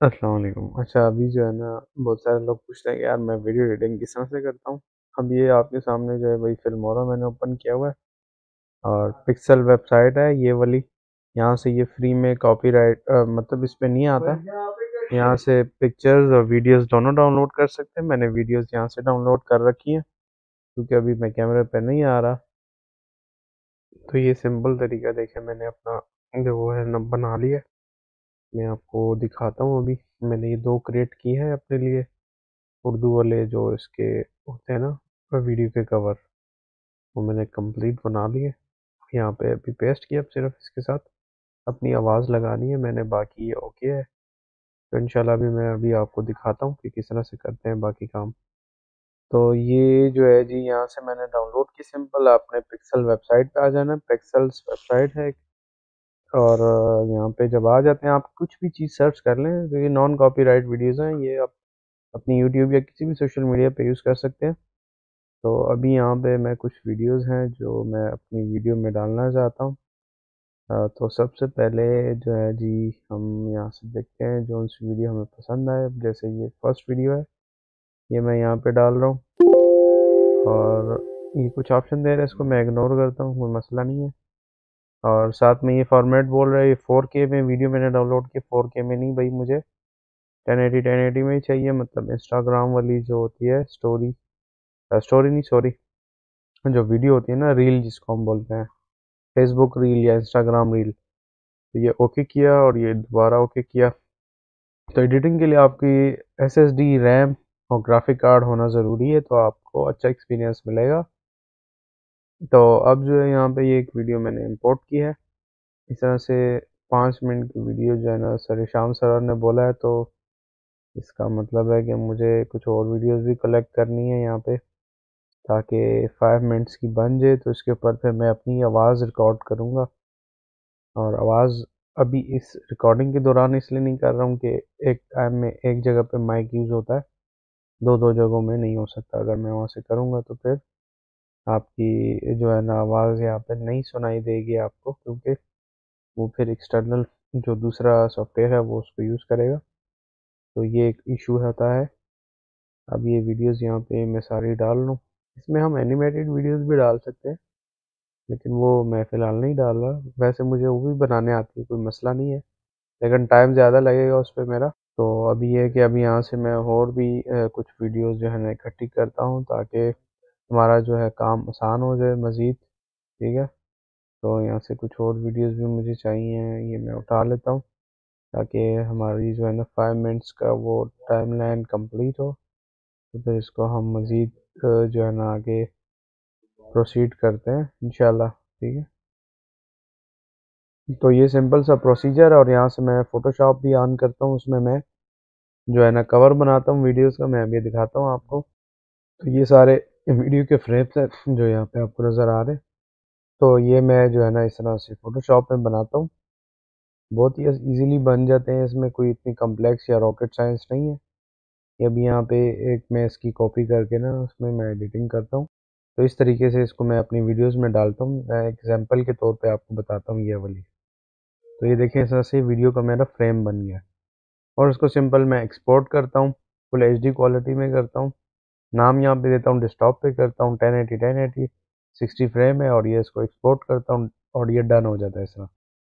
अस्सलाम वालेकुम अच्छा अभी जो है ना, बहुत सारे लोग पूछते हैं कि यार, मैं वीडियो एडिटिंग किस तरह से करता हूँ? अब ये आपके सामने जो है, वही फिल्मोरा मैंने ओपन किया हुआ है। और पिक्सल वेबसाइट है, ये वाली। यहाँ से ये फ्री में कॉपीराइट मतलब इस पर नहीं आता। यहाँ से पिक्चर्स और वीडियोस दोनों डाउनलोड कर सकते हैं। मैंने वीडियोस यहाँ से डाउनलोड कर रखी हैं, क्योंकि अभी मैं कैमरे पे नहीं आ रहा। तो ये सिंपल तरीका देखे मैंने अपना जो वो है ना, बना लिया। मैं आपको दिखाता हूँ अभी। मैंने ये दो क्रिएट की है अपने लिए। उर्दू वाले जो इसके होते हैं ना, वीडियो के कवर वो मैंने कंप्लीट बना लिए। यहाँ पे अभी पेस्ट किया अब सिर्फ़ इसके साथ। अपनी आवाज़ लगानी है, मैंने बाकी ये ओके है। तो इंशाल्लाह भी मैं अभी आपको दिखाता हूँ कि किस तरह से करते हैं बाकी काम। तो ये जो है जी, यहाँ से मैंने डाउनलोड की सिंपल आपने पिक्सल वेबसाइट पे आ जाना पिक्सल्स वेबसाइट है और यहाँ पे जब आ जाते हैं, आप कुछ भी चीज़ सर्च कर लें तो ये नॉन कॉपीराइट वीडियोस हैं, ये आप अपनी यूट्यूब या किसी भी सोशल मीडिया पे यूज़ कर सकते हैं। तो अभी यहाँ पे मैं कुछ वीडियोस हैं, जो मैं अपनी वीडियो में डालना चाहता हूँ। तो सबसे पहले जो है जी, हम यहाँ से देखते हैं, जो सी वीडियो हमें पसंद आए। जैसे ये फ़र्स्ट वीडियो है, ये मैं यहाँ पे डाल रहा हूँ। और ये कुछ ऑप्शन दे रहे हैं, इसको मैं इग्नोर करता हूँ, कोई मसला नहीं है। और साथ में ये फॉर्मेट बोल रहा है फोर के में वीडियो मैंने डाउनलोड की फोर के में नहीं भाई मुझे। टेन एटी टेन एटी में ही चाहिए मतलब इंस्टाग्राम वाली जो होती है स्टोरी स्टोरी नहीं सॉरी जो वीडियो होती है ना रील जिसको हम बोलते हैं फेसबुक रील या इंस्टाग्राम रील तो ये ओके किया और ये दोबारा ओके किया। तो एडिटिंग के लिए आपकी एस रैम और ग्राफिक कार्ड होना ज़रूरी है तो आपको अच्छा एक्सपीरियंस मिलेगा। तो अब जो है यहाँ पे ये एक वीडियो मैंने इंपोर्ट की है। इस तरह से पाँच मिनट की वीडियो जो है ना, सर शाम सर ने बोला है तो इसका मतलब है कि मुझे कुछ और वीडियोस भी कलेक्ट करनी है यहाँ पे, ताकि फाइव मिनट्स की बन जाए तो इसके ऊपर फिर मैं अपनी आवाज़ रिकॉर्ड करूँगा। और आवाज़ अभी इस रिकॉर्डिंग के दौरान इसलिए नहीं कर रहा हूँ कि एक टाइम में एक जगह पे माइक यूज़ होता है दो दो जगहों में नहीं हो सकता। अगर मैं वहाँ से करूँगा तो फिर आपकी जो है ना आवाज़ यहाँ पे नहीं सुनाई देगी आपको, क्योंकि वो फिर एक्सटर्नल जो दूसरा सॉफ्टवेयर है वो उसको यूज़ करेगा। तो ये एक इशू होता है। अब ये वीडियोस यहाँ पे मैं सारी डाल लूँ। इसमें हम एनिमेटेड वीडियोस भी डाल सकते हैं, लेकिन वो मैं फ़िलहाल नहीं डाल रहा। वैसे मुझे वो भी बनाने आती है, कोई मसला नहीं है, लेकिन टाइम ज़्यादा लगेगा उस पर मेरा। तो अभी ये कि अभी यहाँ से मैं और भी कुछ वीडियोस जो है ना इकट्ठी करता हूँ, ताकि हमारा जो है काम आसान हो जाए मज़ीद, ठीक है? तो यहाँ से कुछ और वीडियोस भी मुझे चाहिए ये मैं उठा लेता हूँ, ताकि हमारी जो है ना फाइव मिनट्स का वो टाइम लाइन कंप्लीट हो तो फिर इसको हम मज़ीद जो है ना आगे प्रोसीड करते हैं, इंशाल्लाह, ठीक है? तो ये सिंपल सा प्रोसीजर है और यहाँ से मैं फ़ोटोशॉप भी ऑन करता हूँ, उसमें मैं जो है ना कवर बनाता हूँ वीडियोस का, मैं अभी दिखाता हूँ आपको। तो ये सारे वीडियो के फ्रेम्स हैं जो यहाँ पे आपको नज़र आ रहे हैं। तो ये मैं जो है ना इस तरह से फ़ोटोशॉप में बनाता हूँ। बहुत ही इजीली बन जाते हैं इसमें, कोई इतनी कम्प्लेक्स या रॉकेट साइंस नहीं है। ये अभी यहाँ पे एक मैं इसकी कॉपी करके ना उसमें मैं एडिटिंग करता हूँ। तो इस तरीके से इसको मैं अपनी वीडियोस में डालता हूँ। एग्जांपल के तौर पे आपको बताता हूँ ये वाली। तो ये देखें इस तरह से वीडियो का मेरा फ्रेम बन गया। और उसको सिंपल मैं एक्सपोर्ट करता हूँ फुल एचडी क्वालिटी में करता हूँ। नाम यहाँ पे देता हूँ डिस्टॉप पे करता हूँ ten eighty ten eighty sixty frame है और ये इसको एक्सपोर्ट करता हूँ और ये डन हो जाता है इस तरह